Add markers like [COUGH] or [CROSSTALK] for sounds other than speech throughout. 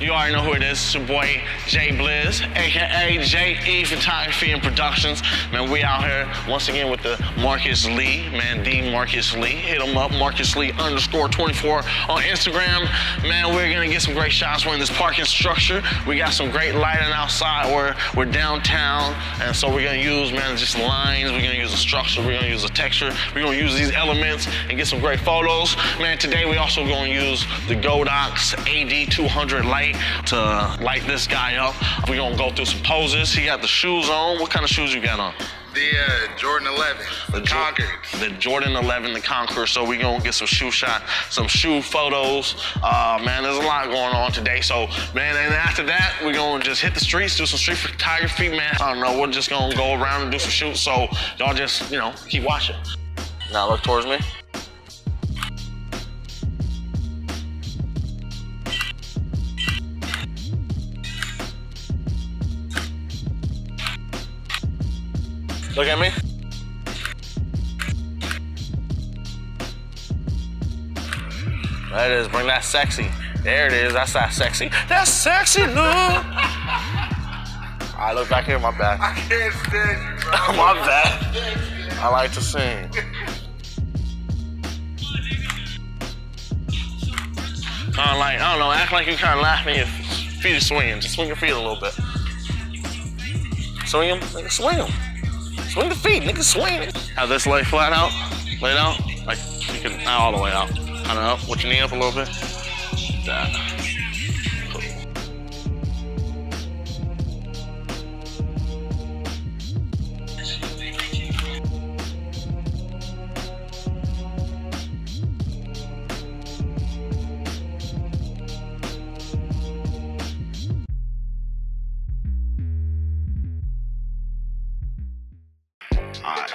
You already know who it is. It's your boy Jay Blizz, aka JE Photography and Productions. Man, we out here once again with the Marcus Lee, man, the Marcus Lee. Hit him up, Marcus Lee underscore 24 on Instagram. Man, we're gonna get some great shots. We're in this parking structure. We got some great lighting outside. We're we're downtown, and so we're gonna use man just lines. We're gonna use a structure. We're gonna use a texture. We're gonna use these elements and get some great photos. Man, today we also gonna use the Godox AD200 light to light this guy up. We're gonna go through some poses. He got the shoes on. What kind of shoes you got on? The uh, Jordan 11, the Jo- Concord. The Jordan 11, the Concord. So we gonna get some shoe shot, some shoe photos. Uh, man, there's a lot going on today. So man, and after that, we gonna just hit the streets, do some street photography, man. I don't know, we're just gonna go around and do some shoots. So y'all just, you know, keep watching. Now look towards me. Look at me. That is, bring that sexy. There it is, that's that sexy. That's sexy, look. [LAUGHS] I look back here, my bad. I can't stand you, bro. [LAUGHS] my bad. I like to sing. Kind of like, I don't know, act like you're kind of laughing, your feet are swinging. Just swing your feet a little bit. Swing them, swing them. Swing the feet, nigga, swing it. Have this leg flat out, lay it out. Like, you can, all the way out. Kind of up, with your knee up a little bit. That.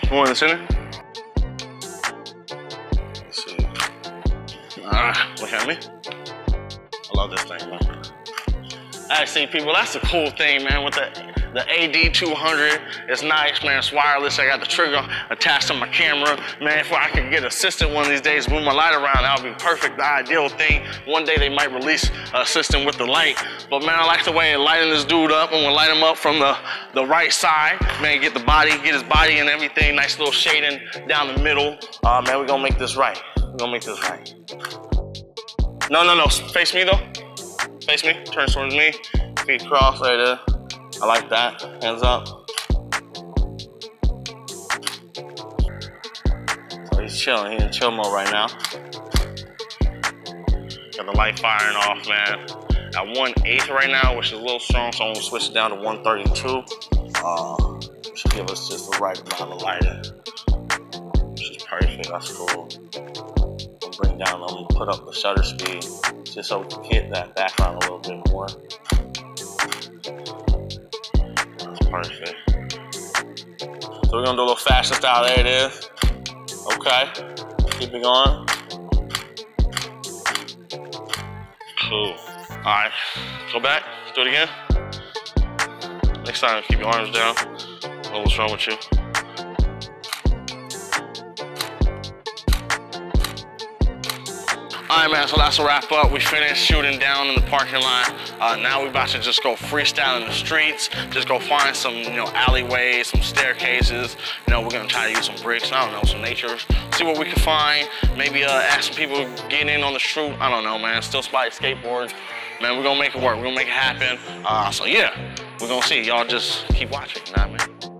More in the center. Alright, look at me. I love this thing, man. I see people, that's the cool thing, man, with the the AD200. It's nice, man. It's wireless. I got the trigger attached to my camera. Man, if I could get assistant one of these days, move my light around, that would be perfect, the ideal thing. One day they might release a system with the light. But man, I like the way lighting this dude up. I'm gonna light him up from the, the right side. Man, get the body, get his body and everything. Nice little shading down the middle. Uh, man, we're gonna make this right. We're gonna make this right. No, no, no. Face me though. Face me. Turn towards me. Feet crossed right there. I like that. Hands up. So he's chilling. He's in chill mode right now. Got the light firing off, man. At 180 right now, which is a little strong, so I'm gonna switch it down to 132. Uh, should give us just the right amount of lighting. Which is perfect. That's cool. Bring down, I'm gonna put up the shutter speed just so we can hit that background a little bit more. Perfect. So we're gonna do a little fashion style. There it is. Okay. Keep it going. Cool. All right. Go back. Do it again. Next time, keep your arms down. What was wrong with you? All right, man, so that's a wrap up. We finished shooting down in the parking lot. Uh, now we're about to just go freestyle in the streets, just go find some, you know, alleyways, some staircases. You know, we're gonna try to use some bricks, I don't know, some nature, see what we can find. Maybe uh, ask some people to get in on the street. I don't know, man. Still spotty skateboards. Man, we're gonna make it work. We're gonna make it happen. Uh, so yeah, we're gonna see. Y'all just keep watching, I mean?